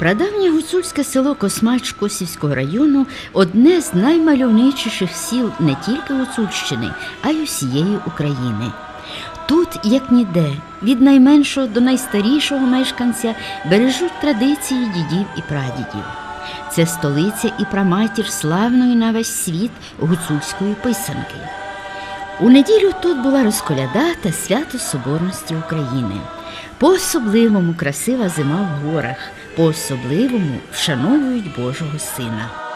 Прадавнє гуцульське село Космач Косівського району одне з наймальовничіших сіл не тільки Гуцульщини, а й усієї України. Тут, як ніде, від найменшого до найстарішого мешканця бережуть традиції дідів і прадідів. Це столиця і праматір славної на весь світ гуцульської писанки. У неділю тут була розколяда та свято Соборності України. По особливому красива зима в горах, по особливому вшановують Божого Сина.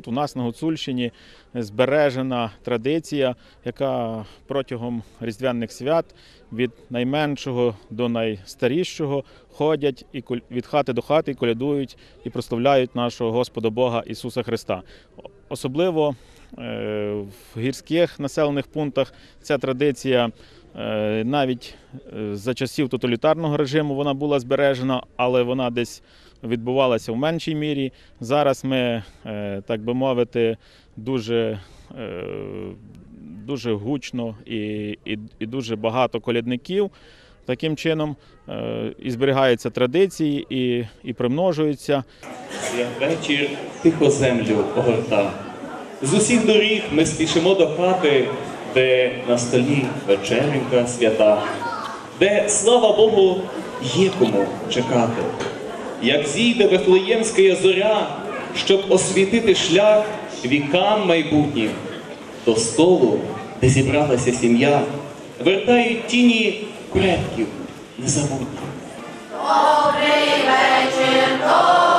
Тут у нас на Гуцульщині збережена традиція, яка протягом різдвяних свят від найменшого до найстарішого ходять і від хати до хати колядують і прославляють нашого Господа Бога Ісуса Христа. Особливо е, в гірських населених пунктах ця традиція е, навіть е, за часів тоталітарного режиму вона була збережена, але вона десь відбувалася в меншій мірі. Зараз ми, е, так би мовити, дуже, е, дуже гучно і, і, і дуже багато колядників. Таким чином е, і зберігаються традиції, і, і примножуються. Вечір тихо землю огорта. З усіх доріг ми спішимо до хати, де на столі вечеренька свята, де, слава Богу, є кому чекати. Як зійде Вифлеємська зоря, щоб освітити шлях вікам майбутнім, до столу, де зібралася сім'я, вертають тіні предків незабутні. Святий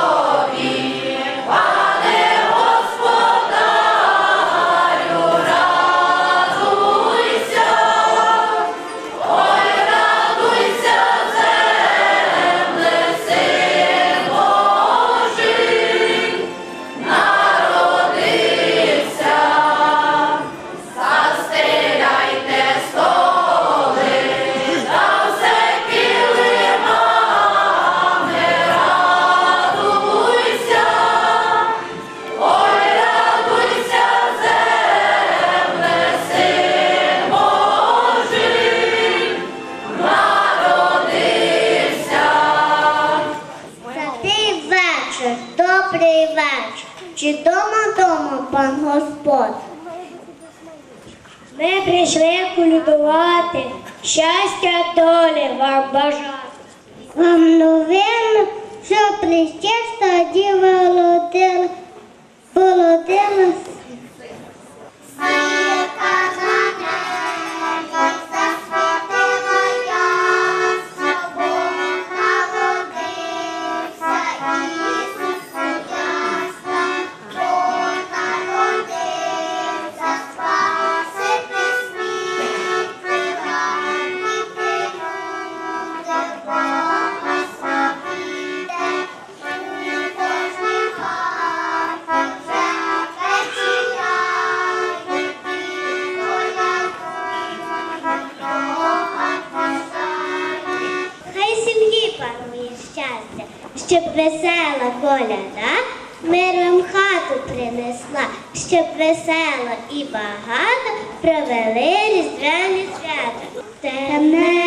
Ми прийшли полюбувати, щастя долі вам бажати. Вам новин, що причиста діва Володила, Володила. Весела коляда миром хату принесла, щоб весело і багато провели різдвяні свята. Темненька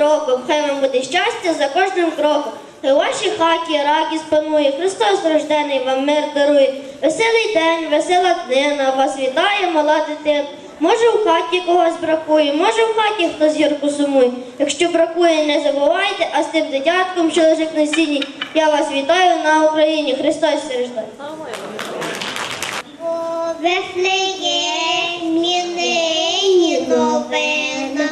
роком. Хай вам буде щастя за кожним кроком. Хай у вашій хаті радість панує, Христос рождений вам мир дарує. Веселий день, весела днина, вас вітає мала дитина. Може, в хаті когось бракує, може, в хаті хтось гірко сумує. Якщо бракує, не забувайте, а з тим дитятком, що лежить на сіні, я вас вітаю на Україні. Христос рождає. О Вифлеємі нині новина,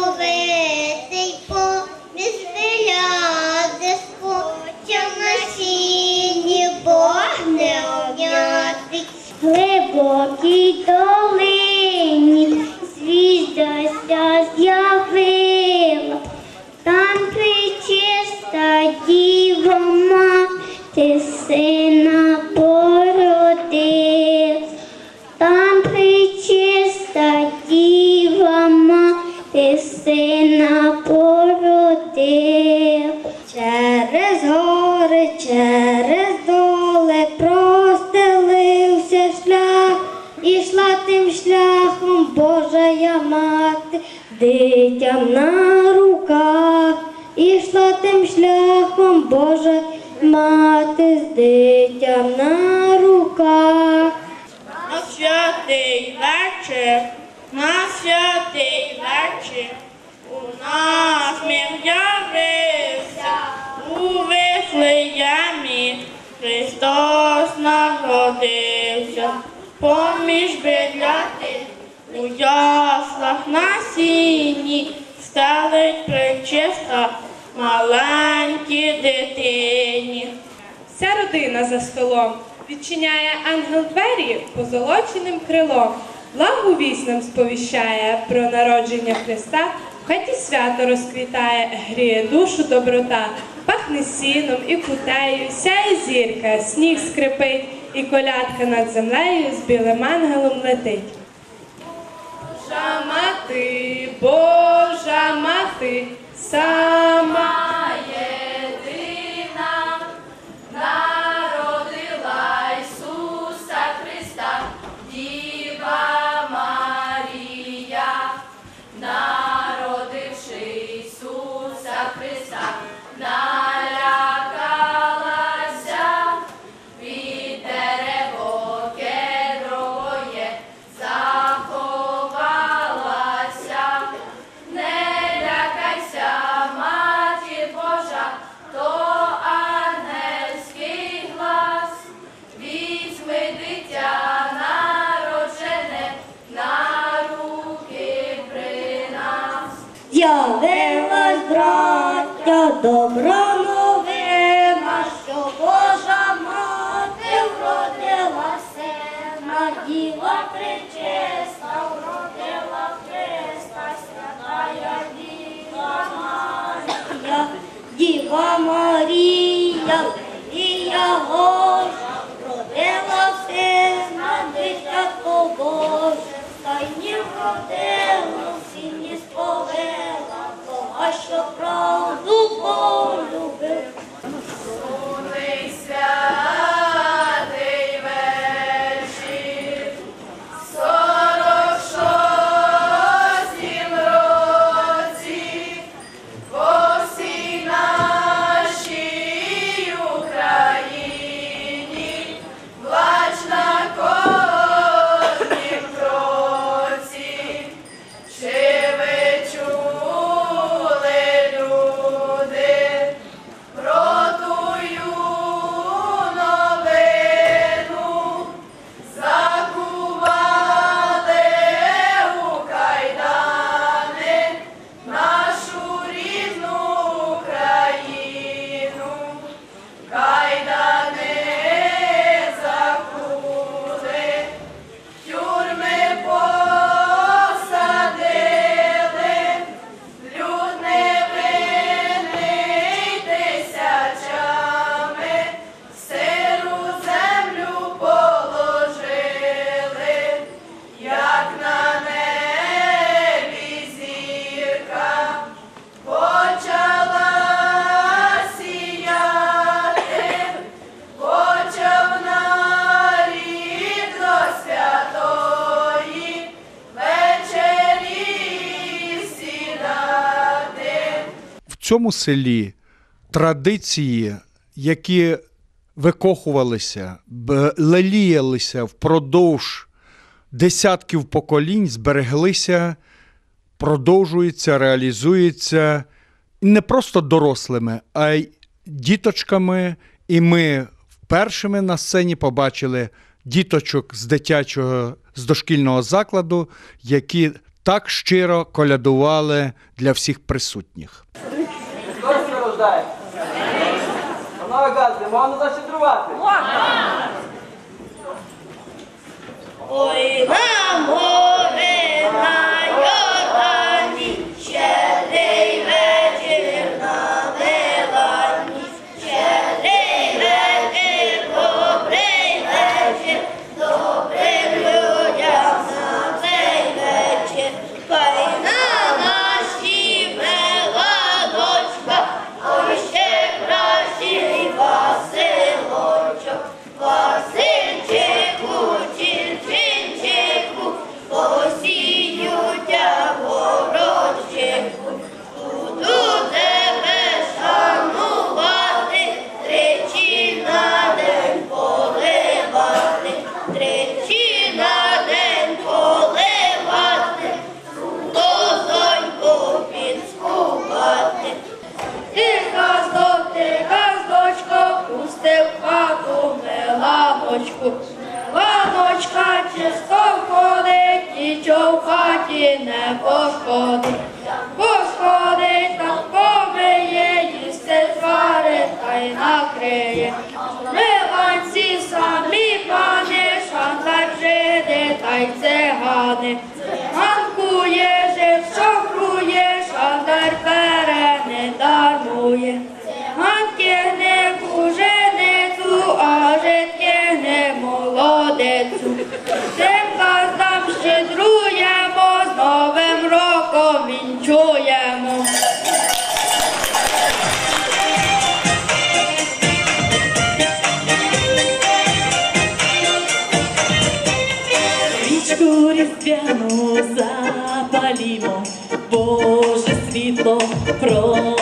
chover. Мати, дитям на руках, ішла тим шляхом Божа мати з дитям на руках. На святий вечір, на святий вечір, у нас мир явився, у Вифлеємі Христос народився, поміж біляти, у яслах на сіні, стелить причиста маленькій дитині. Вся родина за столом відчиняє ангел двері позолоченим крилом. Благу вість нам сповіщає про народження Христа. В хаті свято розквітає, гріє душу доброта, пахне сіном і кутею, сяє зірка, сніг скрипить, і колядка над землею з білим ангелом летить. Божа мати, Божа мати, сама fatto цьому селі традиції, які викохувалися, леліялися впродовж десятків поколінь, збереглися, продовжуються, реалізуються не просто дорослими, а й діточками. І ми першими на сцені побачили діточок з дитячого, з дошкільного закладу, які так щиро колядували для всіх присутніх виглядає. Вона газди, можна защитрувати. Ой, мамо! 기뻐 부러워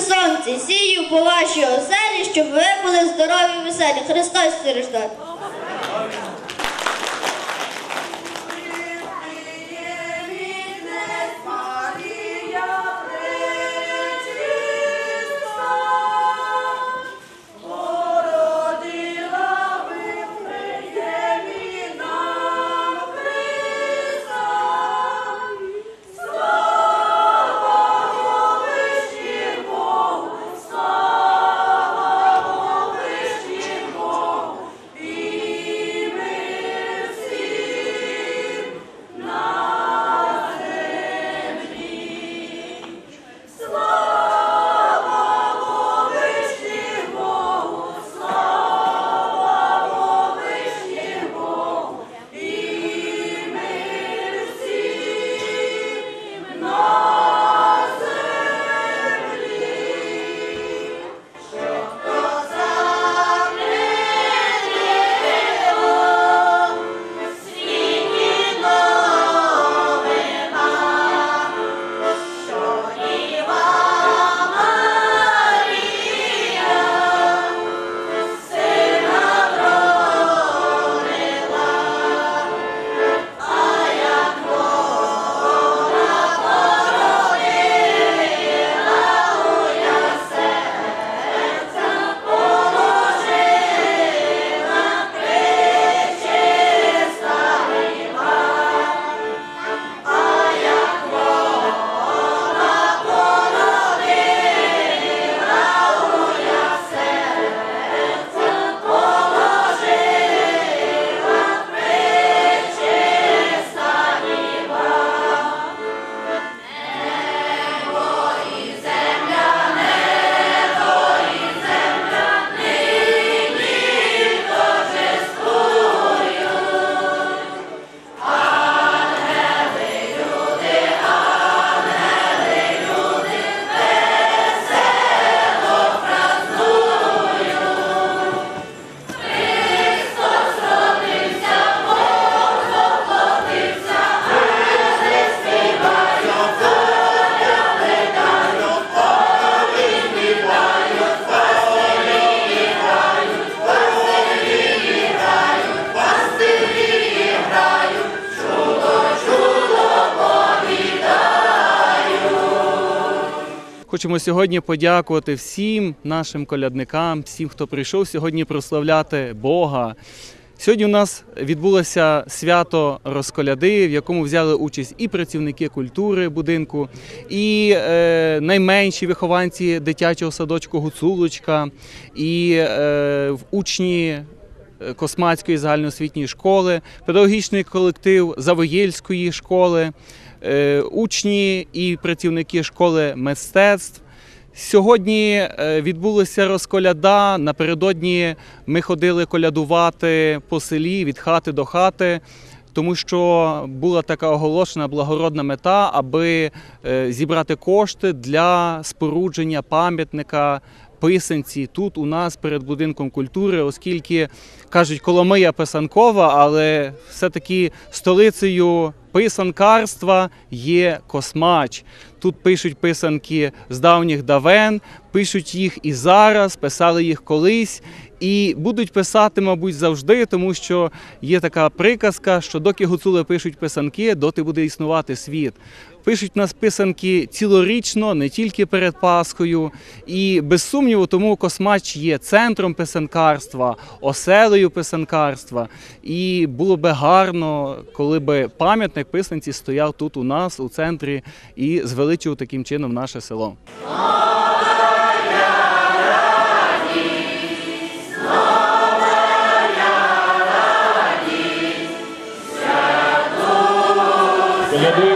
сонці, сію по вашій оселі, щоб ви були здорові і веселі. Христос рождає. Хочемо сьогодні подякувати всім нашим колядникам, всім, хто прийшов сьогодні прославляти Бога. Сьогодні у нас відбулося свято розколяди, в якому взяли участь і працівники культури будинку, і е, найменші вихованці дитячого садочку Гуцулочка, і е, учні е, Космацької загальноосвітньої школи, педагогічний колектив Завоєльської школи, учні і працівники школи мистецтв. Сьогодні е, відбулася розколяда. Напередодні ми ходили колядувати по селі від хати до хати, тому що була така оголошена благородна мета, аби е, зібрати кошти для спорудження пам'ятника писанці тут у нас перед будинком культури, оскільки кажуть, Коломия писанкова, але все-таки столицею писанкарства є Космач. Тут пишуть писанки з давніх давен, пишуть їх і зараз, писали їх колись. І будуть писати, мабуть, завжди, тому що є така приказка, що доки гуцули пишуть писанки, доти буде існувати світ. Пишуть нас писанки цілорічно, не тільки перед Пасхою. І без сумніву, тому Космач є центром писанкарства, оселею писанкарства. І було би гарно, коли би пам'ятник писанці стояв тут у нас, у центрі, і звеличив таким чином наше село. Yadu.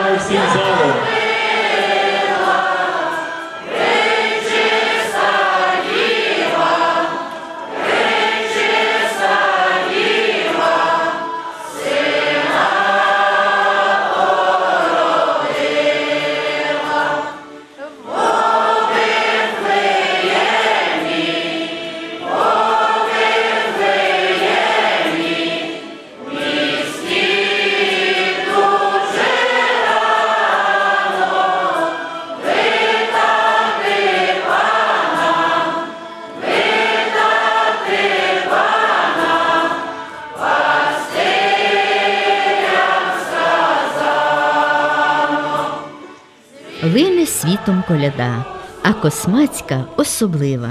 Коляда, а космацька особлива,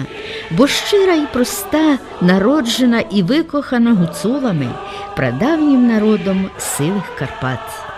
бо щира і проста, народжена і викохана гуцулами, прадавнім народом сивих Карпат.